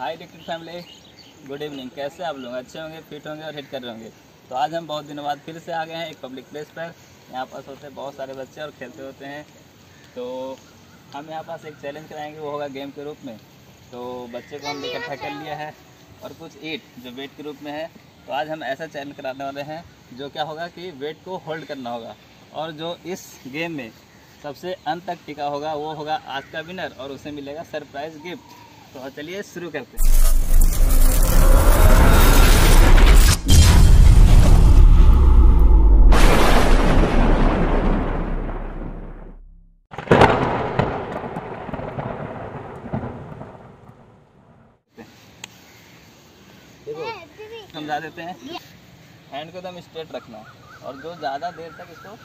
हाय डिक्टेड family good evening कैसे आप लोग? अच्छे होंगे फिट होंगे और हिट कर रहे होंगे? तो आज हम बहुत दिनों बाद फिर से आ गए हैं एक पब्लिक प्लेस पर। यहाँ पास होते हैं बहुत सारे बच्चे और खेलते होते हैं। तो हम यहाँ पास एक चैलेंज कराएँगे, वो होगा गेम के रूप में। तो बच्चे को हमने इकट्ठा कर लिया है और कुछ ईट जो वेट के रूप में है। तो आज हम ऐसा चैलेंज कराने वाले हैं, जो क्या होगा कि वेट को होल्ड करना होगा। और जो इस गेम में सबसे अंत तक टिका होगा, वो होगा आज का विनर और उसे मिलेगा सरप्राइज़ गिफ्ट तो चलिए शुरू करते हैं। समझा देते हैं। हैंड को एकदम स्ट्रेट रखना और जो ज़्यादा देर तक इसको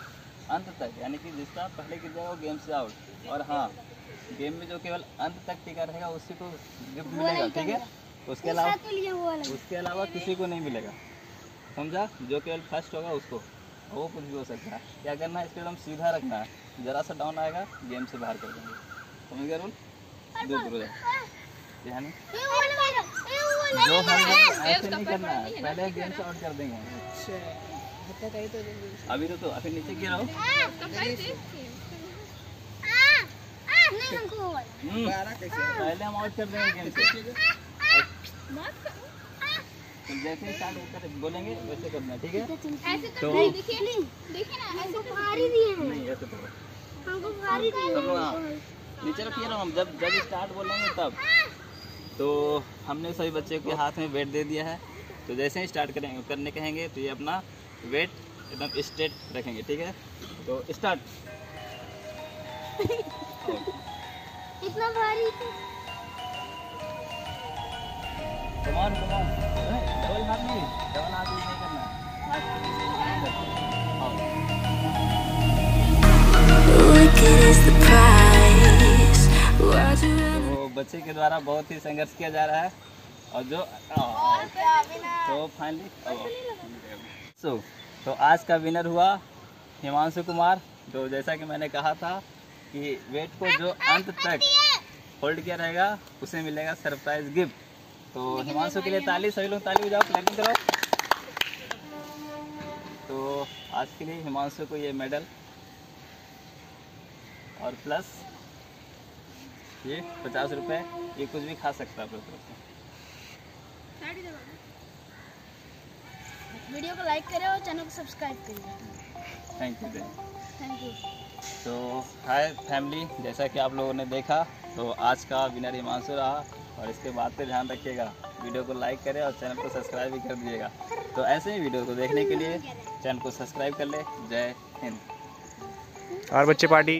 अंत तक यानी कि जिसका पहले गिर जाएगा वो गेम से आउट और हाँ गेम में जो केवल अंत तक टिका रहेगा उसी को गिफ्ट मिलेगा ठीक है? उसके अलावा उसके अलावा किसी को नहीं मिलेगा। समझा? जो केवल फ़र्स्ट होगा उसको। वो कुछ भी हो सकता है। क्या करना है? इसको एकदम सीधा रखना है। जरा सा डाउन आएगा गेम से बाहर कर देंगे। समझ गया रूल दूर दूर ध्यान जो। हम ऐसे नहीं करना है। पहले गेम से आउट कर देंगे। अभी तो, तो अभी नीचे गिराओ पहले हम कर देंगे जैसे बोलेंगे वैसे करना ठीक है तो नीचे रखिए ना हम जब जब स्टार्ट बोलेंगे, तब तो हमने सभी बच्चे के हाथ में वेट दे दिया है तो जैसे ही स्टार्ट करेंगे करने कहेंगे तो ये अपना वेट एकदम स्ट्रेट रखेंगे, ठीक है? तो स्टार्ट। इतना भारी कमान कमान। डबल हाथ नहीं डबल हाथ नहीं करना तो बच्चे के द्वारा बहुत ही संघर्ष किया जा रहा है। और जो तो फाइनली सो तो आज का विनर हुआ हिमांशु कुमार तो जैसा कि मैंने कहा था कि वेट को जो अंत तक होल्ड किया रहेगा उसे मिलेगा सरप्राइज़ गिफ्ट तो हिमांशु के लिए ताली सभी लोग ताली बजाओ क्लैपिंग करो। तो आज के लिए हिमांशु को ये मेडल और प्लस ये पचास रुपये ये कुछ भी खा सकता है वीडियो को लाइक करें और चैनल को सब्सक्राइब करिए थैंक यू थैंक यू तो हाय फैमिली जैसा कि आप लोगों ने देखा तो आज का विनर हिमांशु रहा और इसके बाद पे ध्यान रखिएगा वीडियो को लाइक करें और चैनल को सब्सक्राइब भी कर दीजिएगा। तो ऐसे ही वीडियो को देखने के लिए चैनल को सब्सक्राइब कर ले। जय हिंद। और बच्चे पार्टी।